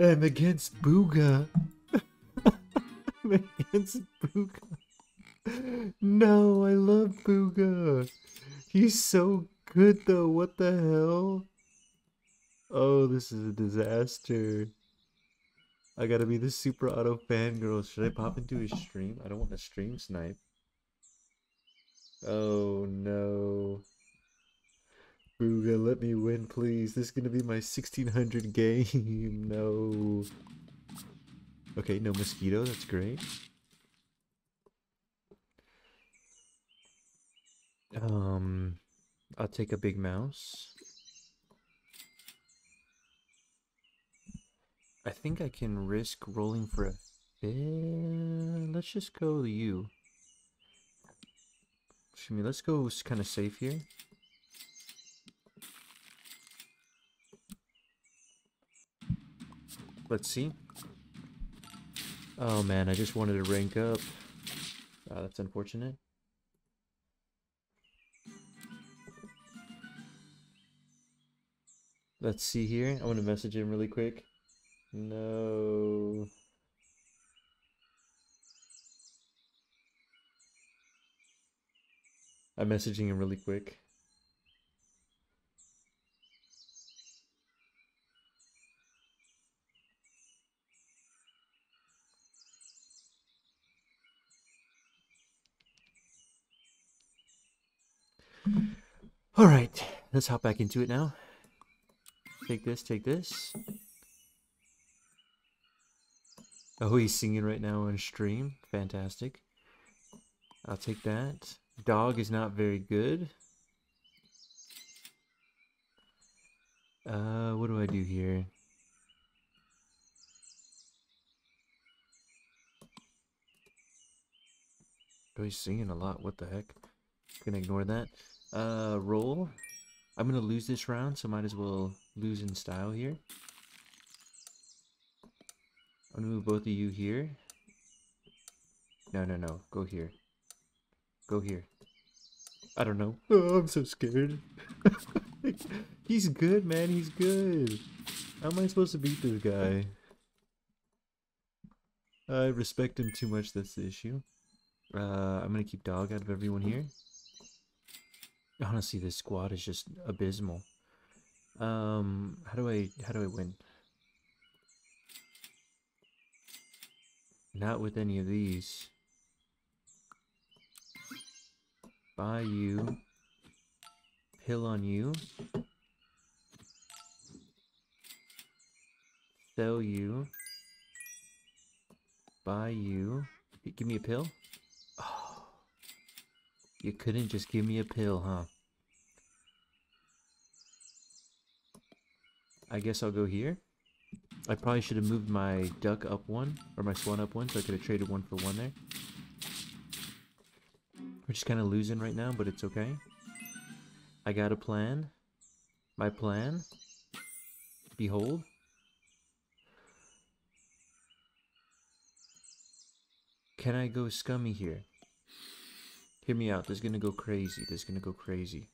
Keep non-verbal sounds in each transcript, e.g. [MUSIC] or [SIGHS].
I'm against Booga. I'm [LAUGHS] against Booga. No, I love Booga. He's so good though. What the hell? Oh, this is a disaster. I gotta be the super auto fangirl. Should I pop into his stream? I don't want to stream snipe. Oh no. Booga, let me win, please. This is gonna be my 1600 game. [LAUGHS] no. Okay, no mosquito. That's great. Um, I'll take a big mouse. I think I can risk rolling for a. Let's just go you. Excuse me, let's go kind of safe here. Let's see. Oh man, I just wanted to rank up. Uh, that's unfortunate. Let's see here. I want to message him really quick. No. I'm messaging him really quick. All right, let's hop back into it now. Take this, take this. Oh, he's singing right now on stream. Fantastic. I'll take that. Dog is not very good. Uh, what do I do here? Oh, he's singing a lot. What the heck? Gonna ignore that. Uh, roll. I'm gonna lose this round, so might as well lose in style here. I'm gonna move both of you here. No, no, no. Go here. Go here. I don't know. [LAUGHS] Oh, I'm so scared. [LAUGHS] He's good, man. He's good. How am I supposed to beat this guy? I respect him too much, that's the issue. Uh, I'm gonna keep dog out of everyone here. Honestly, this squad is just abysmal. Um, how do I, how do I win? Not with any of these. Buy you. Pill on you. Sell you. Buy you. Give me a pill? You couldn't just give me a pill, huh? I guess I'll go here. I probably should have moved my duck up one, or my swan up one, so I could have traded one for one there. We're just kind of losing right now, but it's okay. I got a plan. My plan. Behold. Can I go scummy here? Hear me out. This is gonna go crazy. This is gonna go crazy.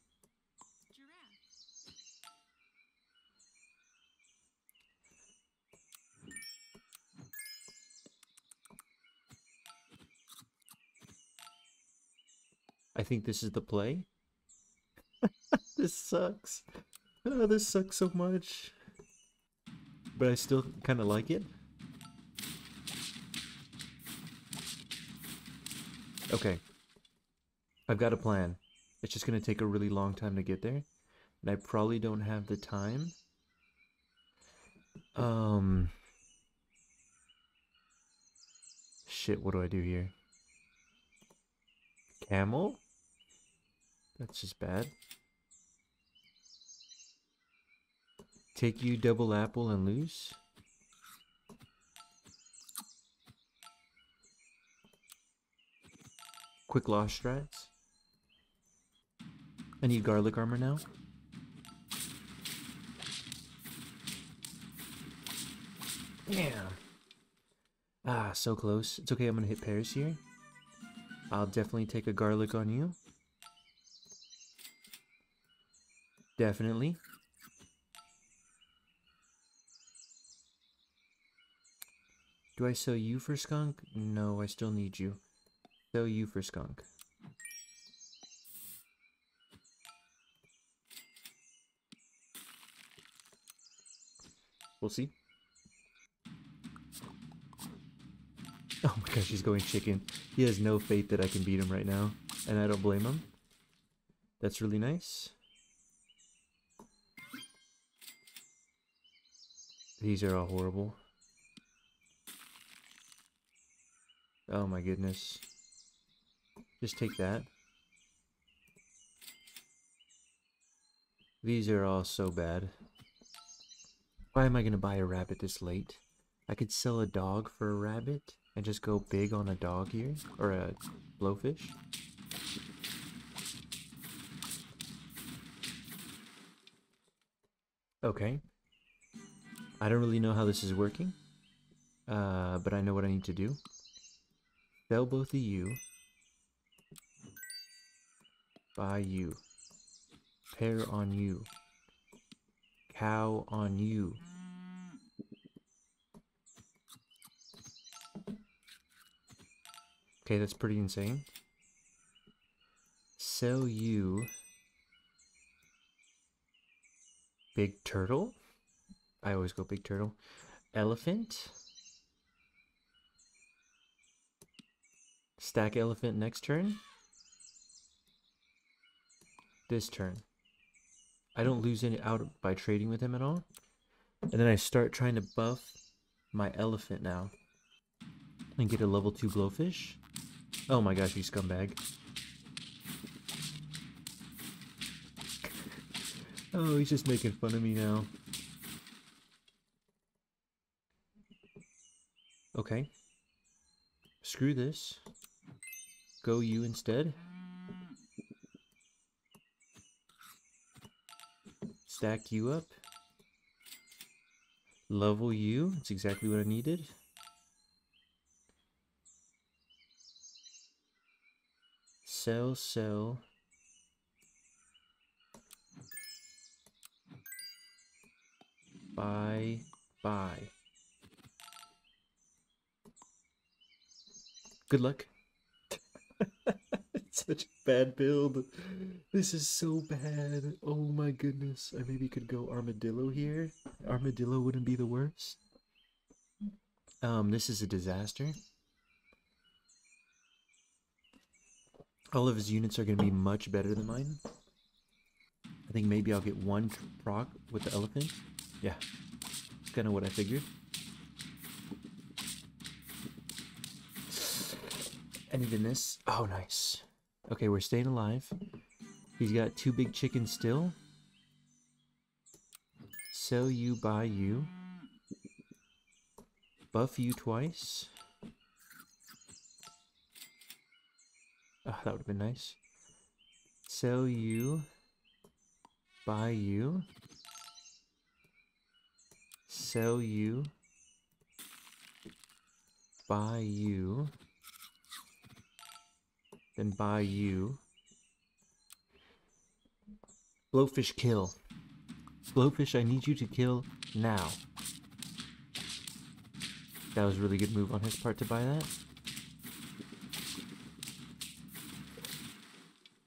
I think this is the play. [LAUGHS] this sucks. Oh, this sucks so much. But I still kind of like it. Okay. I've got a plan. It's just going to take a really long time to get there. And I probably don't have the time. Um... Shit, what do I do here? Camel? That's just bad. Take you double apple and lose? Quick loss strats? I need garlic armor now. Yeah. Ah, so close. It's okay, I'm gonna hit Paris here. I'll definitely take a garlic on you. Definitely. Do I sell you for skunk? No, I still need you. Sell you for skunk. We'll see. Oh my gosh, he's going chicken. He has no faith that I can beat him right now, and I don't blame him. That's really nice. These are all horrible. Oh my goodness. Just take that. These are all so bad. Why am I going to buy a rabbit this late? I could sell a dog for a rabbit and just go big on a dog here. Or a blowfish. Okay. I don't really know how this is working. Uh, but I know what I need to do. Sell both of you. Buy you. Pear on you. Cow on you. Okay, that's pretty insane. Sell you. Big turtle? I always go big turtle. Elephant. Stack elephant next turn. This turn. I don't lose any out by trading with him at all. And then I start trying to buff my elephant now. And get a level 2 blowfish. Oh my gosh, you scumbag. [LAUGHS] oh, he's just making fun of me now. Okay. Screw this. Go you instead. Stack you up. Level you. It's exactly what I needed. Sell, sell. Buy, buy. Good luck. Such a bad build. This is so bad. Oh my goodness. I maybe could go armadillo here. Armadillo wouldn't be the worst. Um, this is a disaster. All of his units are going to be much better than mine. I think maybe I'll get one proc with the elephant. Yeah, it's kind of what I figured. And even this. Oh, nice. Okay, we're staying alive. He's got two big chickens still. Sell you, buy you. Buff you twice. Oh, that would have been nice. Sell you. Buy you. Sell you. Buy you then buy you. Blowfish kill. Blowfish, I need you to kill now. That was a really good move on his part to buy that.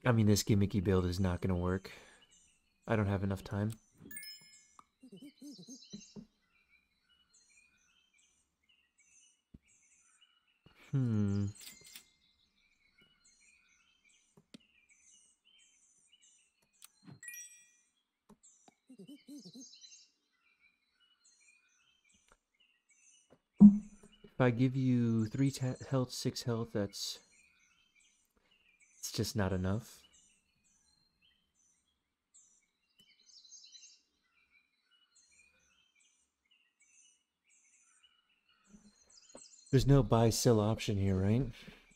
I mean, this gimmicky build is not going to work. I don't have enough time. Hmm. If I give you 3 health, 6 health, that's... It's just not enough. There's no buy-sell option here, right?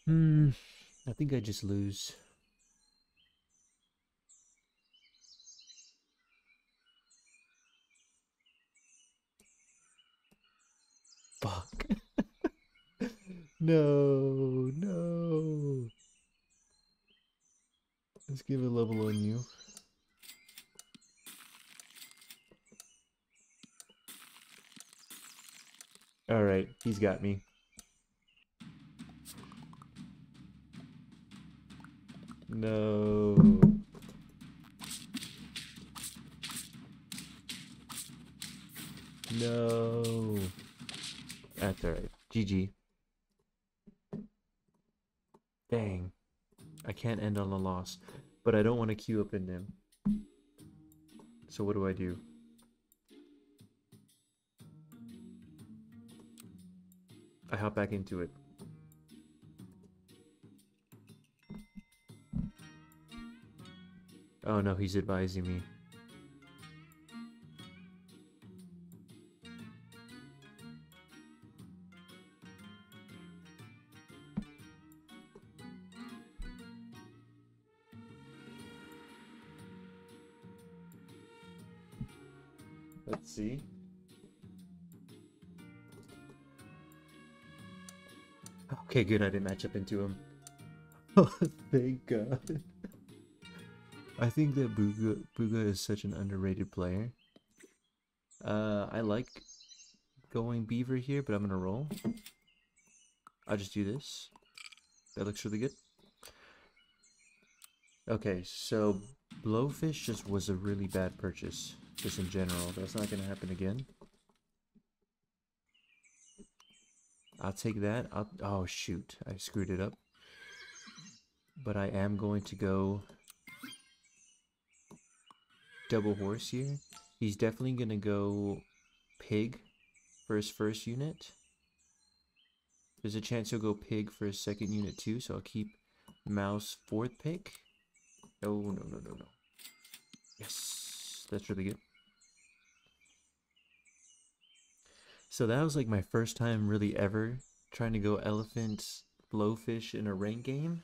Hmm, I think I just lose. Fuck. [LAUGHS] No, no. Let's give a level on you. Alright, he's got me. No. That's alright. GG. Dang. I can't end on a loss. But I don't want to queue up in him. So what do I do? I hop back into it. Oh no, he's advising me. Okay, good. I didn't match up into him. [LAUGHS] Oh, thank God. I think that Booga, Booga is such an underrated player. Uh, I like going Beaver here, but I'm gonna roll. I'll just do this. That looks really good. Okay, so Blowfish just was a really bad purchase, just in general. That's not gonna happen again. I'll take that. I'll, oh, shoot. I screwed it up. But I am going to go double horse here. He's definitely going to go pig for his first unit. There's a chance he'll go pig for his second unit too, so I'll keep mouse fourth pick. Oh, no, no, no, no. Yes, that's really good. So that was like my first time really ever trying to go elephant blowfish in a rank game.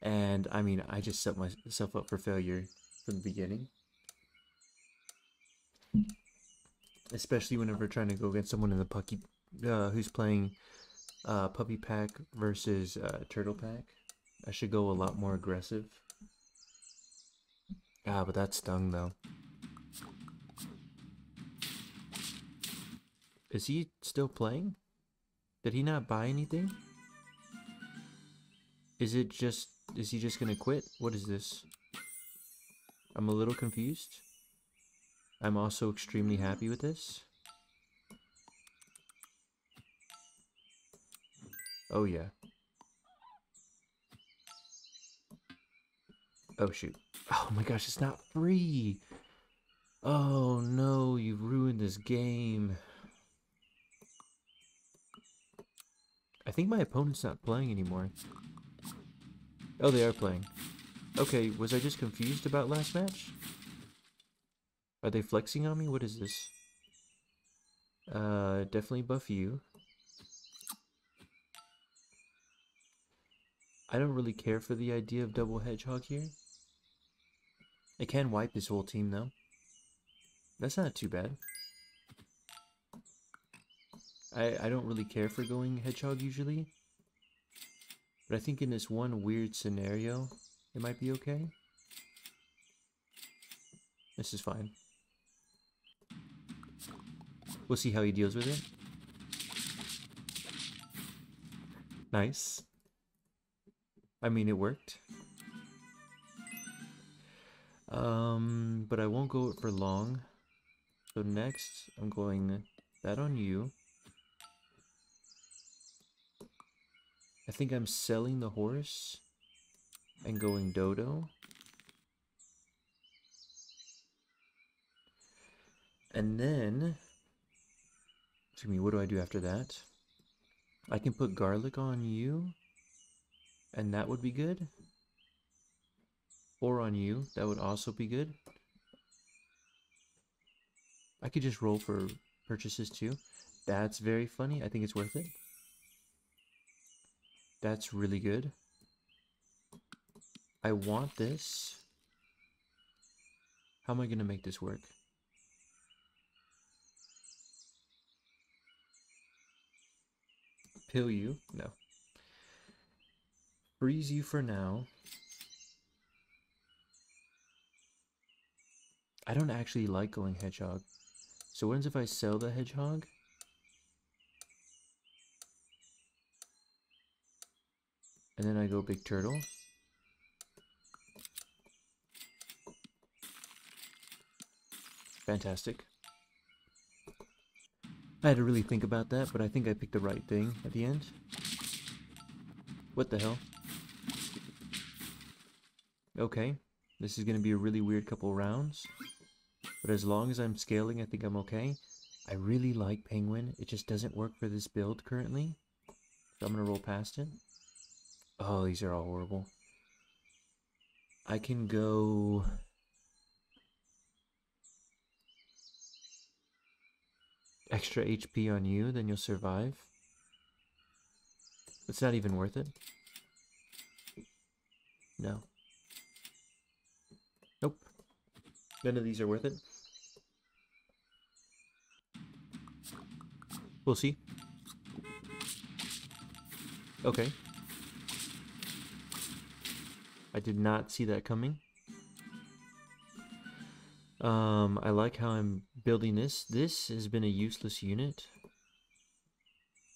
And I mean, I just set myself up for failure from the beginning. Especially whenever trying to go against someone in the puppy, uh, who's playing uh, puppy pack versus uh, turtle pack. I should go a lot more aggressive. Ah, but that stung though. Is he still playing? Did he not buy anything? Is it just... Is he just gonna quit? What is this? I'm a little confused. I'm also extremely happy with this. Oh yeah. Oh shoot. Oh my gosh, it's not free! Oh no, you've ruined this game. I think my opponent's not playing anymore. Oh, they are playing. Okay, was I just confused about last match? Are they flexing on me? What is this? Uh, definitely buff you. I don't really care for the idea of double hedgehog here. I can wipe this whole team though. That's not too bad. I, I don't really care for going hedgehog usually. But I think in this one weird scenario, it might be okay. This is fine. We'll see how he deals with it. Nice. I mean, it worked. Um, but I won't go for long. So next, I'm going that on you. I think I'm selling the horse and going dodo. And then, excuse me, what do I do after that? I can put garlic on you, and that would be good. Or on you, that would also be good. I could just roll for purchases too. That's very funny. I think it's worth it. That's really good. I want this. How am I going to make this work? Pill you? No. Freeze you for now. I don't actually like going hedgehog. So what if I sell the hedgehog? And then I go big turtle. Fantastic. I had to really think about that, but I think I picked the right thing at the end. What the hell? Okay, this is going to be a really weird couple rounds. But as long as I'm scaling, I think I'm okay. I really like Penguin. It just doesn't work for this build currently. So I'm going to roll past it. Oh, these are all horrible. I can go... Extra HP on you, then you'll survive. It's not even worth it. No. Nope. None of these are worth it. We'll see. Okay. I did not see that coming. Um, I like how I'm building this. This has been a useless unit.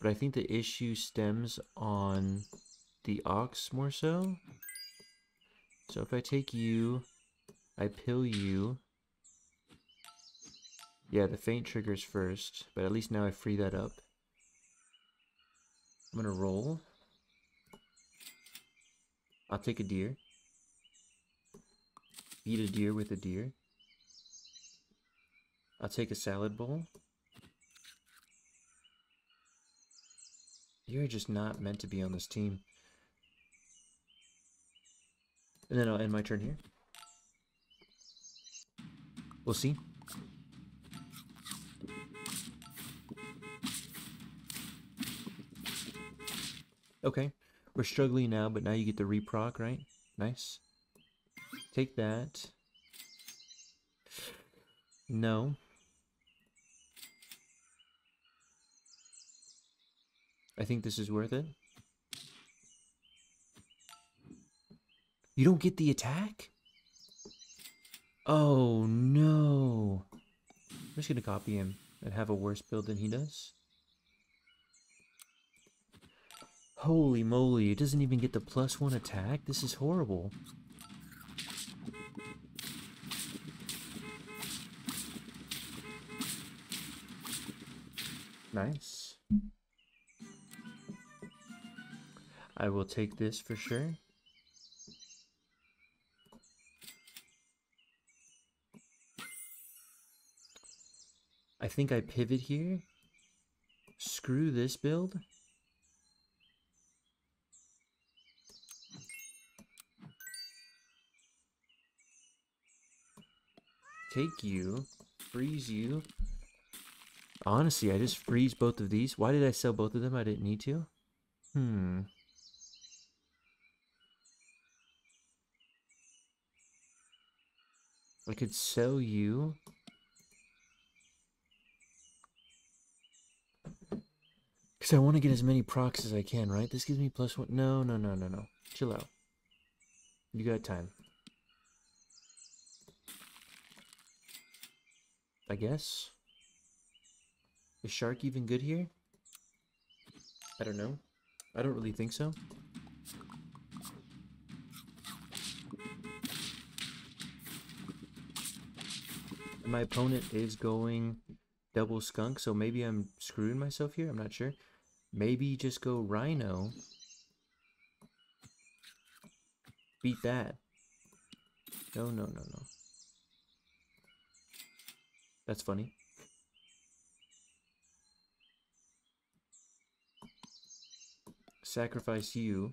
But I think the issue stems on the ox more so. So if I take you, I pill you. Yeah, the faint triggers first, but at least now I free that up. I'm gonna roll. I'll take a deer. Beat a deer with a deer. I'll take a salad bowl. You're just not meant to be on this team. And then I'll end my turn here. We'll see. Okay, we're struggling now, but now you get the reproc, right? Nice. Take that. No. I think this is worth it. You don't get the attack? Oh no. I'm just gonna copy him and have a worse build than he does. Holy moly, it doesn't even get the plus one attack? This is horrible. Nice. I will take this for sure. I think I pivot here. Screw this build. Take you, freeze you. Honestly, I just freeze both of these. Why did I sell both of them? I didn't need to. Hmm. I could sell you. Because I want to get as many procs as I can, right? This gives me plus one. No, no, no, no, no. Chill out. You got time. I guess. Is Shark even good here? I don't know. I don't really think so. My opponent is going double skunk, so maybe I'm screwing myself here. I'm not sure. Maybe just go rhino. Beat that. No, no, no, no. That's funny. Sacrifice you.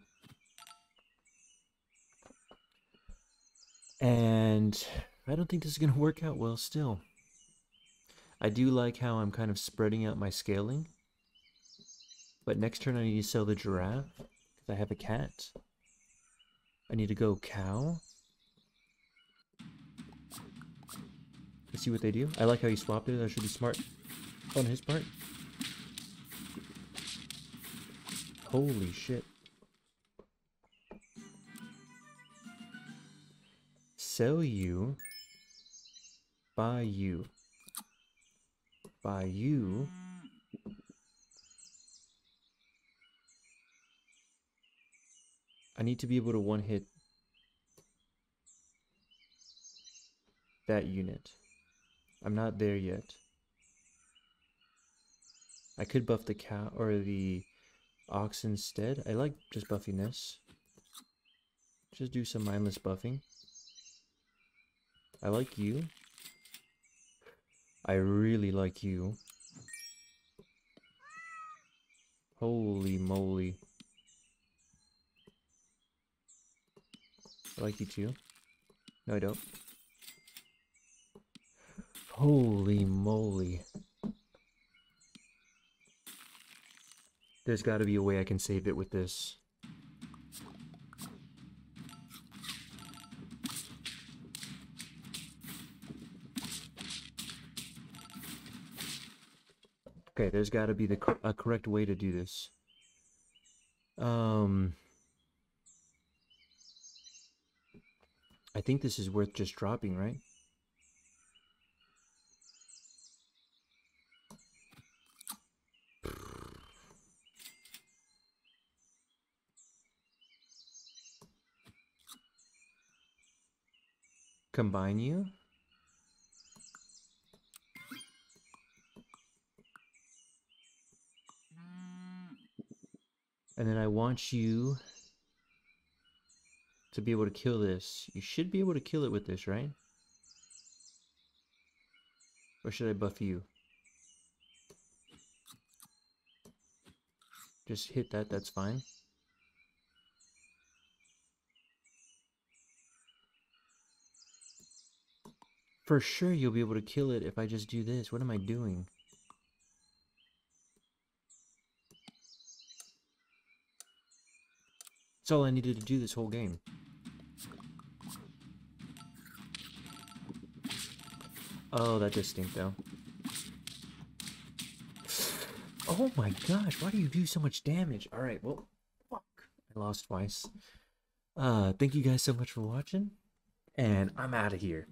And I don't think this is going to work out well still. I do like how I'm kind of spreading out my scaling. But next turn I need to sell the giraffe. Because I have a cat. I need to go cow. Let's see what they do. I like how he swapped it. That should be smart on his part. Holy shit. Sell you. Buy you. Buy you. I need to be able to one hit that unit. I'm not there yet. I could buff the cat or the ox instead. I like just buffing this. Just do some mindless buffing. I like you. I really like you. Holy moly. I like you too. No, I don't. Holy moly. There's got to be a way I can save it with this. Okay, there's got to be the a correct way to do this. Um, I think this is worth just dropping, right? Combine you? And then I want you to be able to kill this. You should be able to kill it with this, right? Or should I buff you? Just hit that, that's fine. For sure you'll be able to kill it if I just do this. What am I doing? That's all I needed to do this whole game. Oh, that does stink though. [SIGHS] Oh my gosh, why do you do so much damage? Alright, well, fuck. I lost twice. Uh, thank you guys so much for watching. And I'm out of here.